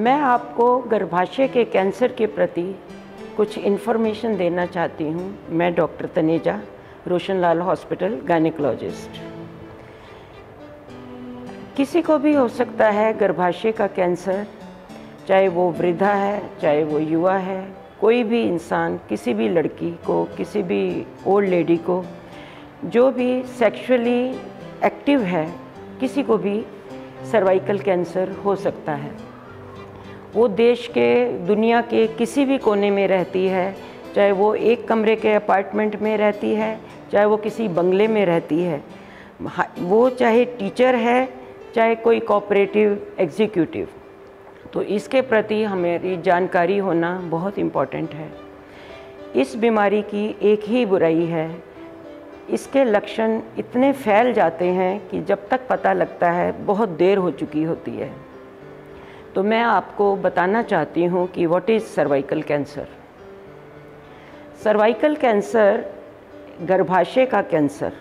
मैं आपको गर्भाशय के कैंसर के प्रति कुछ इन्फॉर्मेशन देना चाहती हूँ। मैं doctor Taneja, Roshanlal hospital gynaecologist किसी को भी हो सकता है गर्भाशय का कैंसर, चाहे वो वृद्धा है, चाहे वो युवा है, कोई भी इंसान, किसी भी लड़की को, किसी भी ओल्ड लेडी को, जो भी सेक्सुअली एक्टिव है, किसी को भी सर्वाइकल कैंसर हो सकता है। वो देश के, दुनिया के किसी भी कोने में रहती है, चाहे वो एक कमरे के अपार्टमेंट में रहती है, चाहे वो किसी बंगले में रहती है वो चाहे टीचर है, चाहे कोई कोऑपरेटिव एग्जीक्यूटिव। तो इसके प्रति हमारी जानकारी होना बहुत इंपॉर्टेंट है। इस बीमारी की एक ही बुराई है। इसके लक्षण इतने फैल जाते हैं कि जब तक पता लगता है, बहुत देर हो चुकी होती है। तो मैं आपको बताना चाहती हूँ कि what is cervical cancer cervical cancer गर्भाशय का कैंसर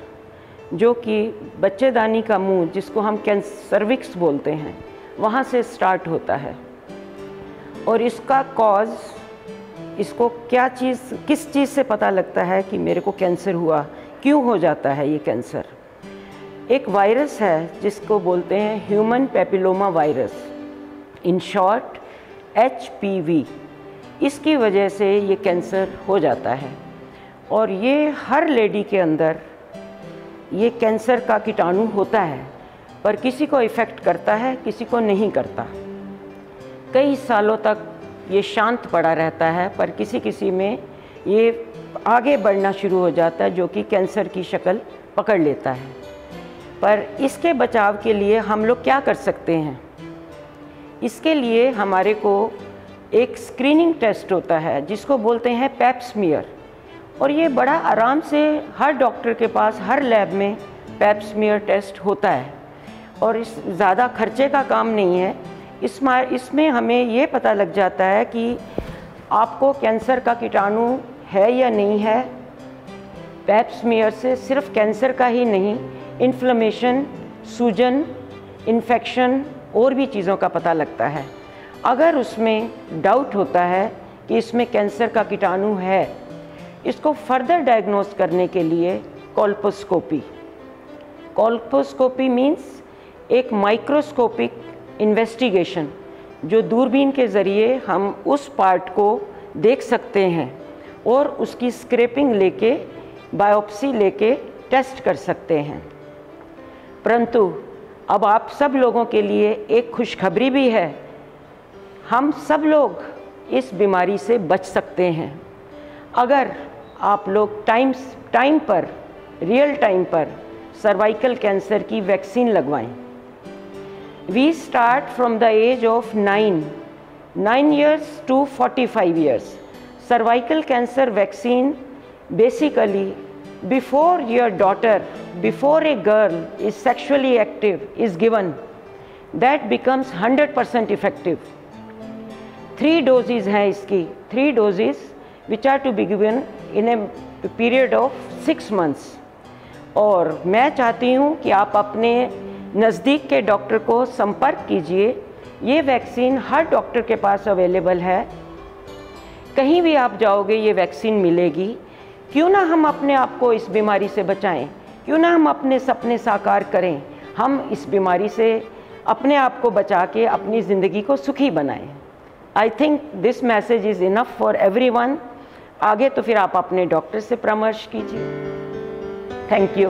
जो कि बच्चेदानी का मुँह, जिसको हम सर्विक्स बोलते हैं, वहाँ से स्टार्ट होता है। और इसका कॉज इसको क्या चीज़, किस चीज़ से पता लगता है कि मेरे को कैंसर हुआ? क्यों हो जाता है ये कैंसर एक वायरस है, जिसको बोलते हैं human papilloma virus in short HPV. इसकी वजह से ये कैंसर हो जाता है। और ये हर लेडी के अंदर ये कैंसर का कीटाणु होता है, पर किसी को इफ़ेक्ट करता है, किसी को नहीं करता। कई सालों तक ये शांत पड़ा रहता है, पर किसी किसी में ये आगे बढ़ना शुरू हो जाता है, जो कि कैंसर की शक्ल पकड़ लेता है। पर इसके बचाव के लिए हम लोग क्या कर सकते हैं? इसके लिए हमारे को एक स्क्रीनिंग टेस्ट होता है, जिसको बोलते हैं पैप्समियर और ये बड़ा आराम से हर डॉक्टर के पास, हर लैब में पैप्समियर टेस्ट होता है। और इस ज़्यादा खर्चे का काम नहीं है। इसमें इसमें हमें ये पता लग जाता है कि आपको कैंसर का कीटाणु है या नहीं है। पैप्समियर से सिर्फ़ कैंसर का ही नहीं इन्फ्लेमेशन सूजन इन्फेक्शन और भी चीज़ों का पता लगता है। अगर उसमें डाउट होता है कि इसमें कैंसर का कीटाणु है, इसको फर्दर डायग्नोस करने के लिए कॉल्पोस्कोपी कॉल्पोस्कोपी मीन्स एक माइक्रोस्कोपिक इन्वेस्टिगेशन जो दूरबीन के ज़रिए हम उस पार्ट को देख सकते हैं और उसकी स्क्रेपिंग लेके बायोप्सी लेके टेस्ट कर सकते हैं। परंतु अब आप सब लोगों के लिए एक खुशखबरी भी है। हम सब लोग इस बीमारी से बच सकते हैं। अगर आप लोग टाइम टाइम पर रियल टाइम पर सर्वाइकल कैंसर की vaccine लगवाएँ। We start from the age of nine nine years to forty five years cervical cancer vaccine basically before your daughter, before a girl is sexually active is given, that becomes 100% effective. Three doses हैं इसकी, three doses which are to be given in a period of six months. और मैं चाहती हूँ कि आप अपने नज़दीक के डॉक्टर को संपर्क कीजिए ये वैक्सीन हर डॉक्टर के पास अवेलेबल है कहीं भी आप जाओगे ये वैक्सीन मिलेगी क्यों ना हम अपने आप को इस बीमारी से बचाएँ क्यों ना हम अपने सपने साकार करें? हम इस बीमारी से अपने आप को बचा के अपनी ज़िंदगी को सुखी बनाएँ। I think this message is enough for everyone आगे तो फिर आप अपने डॉक्टर से परामर्श कीजिए। Thank you